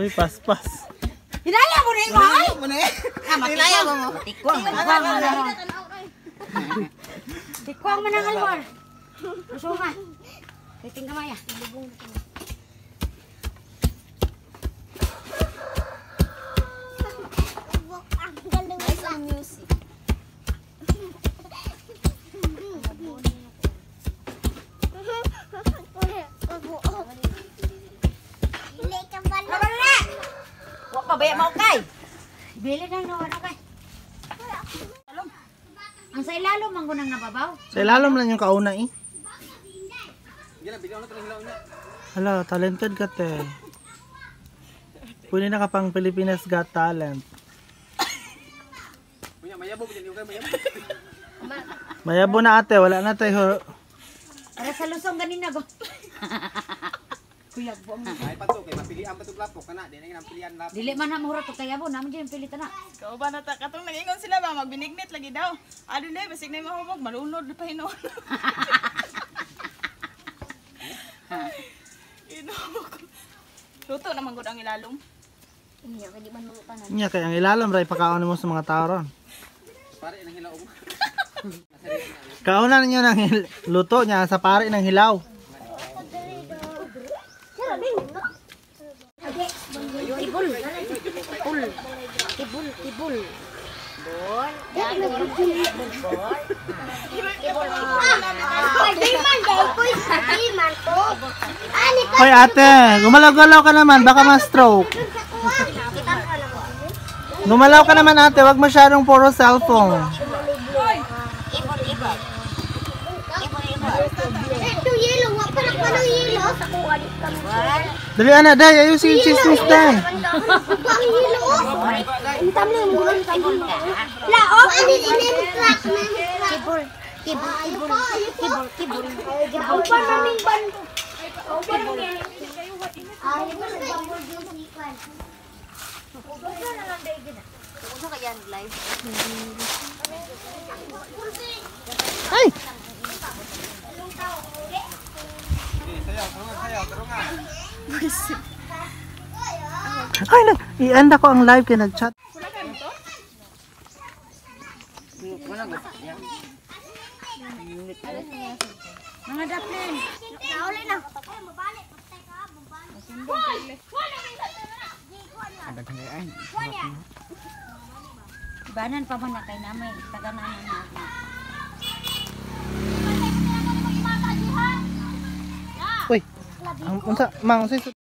Uy, paspas. Hinaya mo na yung ay! Mo na eh. Hinaya mo mo. Tikwang, tikwang mo na. Tikwang mo na kalwar. Lusungan. Titing kamay ah. Nice Huwag pa baya mo kay. Bili na no, ano kay? Ang sa ilalom ang gunang nababaw. Sa ilalom lang yung kauna eh. Hala, talented ka te. Pwede na ka pang Pilipinas Got Talent. Mayabo. Mayabo na ate, wala na tayo. Para sa lusong ganina go. Kuya po ang Ay, pato, kay mapilian pa ito lapok ka na. Di na yung pilihan lapok. Dili man na mura to kaya bo naman diyan pilit na. Kau ba nata katong nagingon sila ba magbinignit lagi daw. Ado le basig na mahubog malunod pa hinon. Ino. Luto naman gud ang ilalom. Nya kaya ang ilalom ray pakaon mo sa mga tao ron. Pare, nang hilaw mo. Kauna ninyo ng hil- luto niya sa pare ng hilaw. Tibul. Tibul. Tibul, tibul. Bol. Hoy ate, gumalaw-galaw ka naman, baka ma-stroke. Gumalaw ka naman ate, wag masyadong puro cellphone. Ito yellow, wa pa na pa ng yellow. Dali ana, yung chismis day. Ang yellow. Ang tamo yung bulan tamo. La, oh, ini ini track na. Kibul, kibul, kibul, kibul. Kibul pa naming ban. Kibul. Ay, mo sa bambol yung sikan. Ano kaya live? Ay! Ay, na, i-end ako ang live kaya nag-chat. Mga daplin. Naulay na. Banan pa man na kay namay Taga na na. Uy, ang unsa, mang, unsa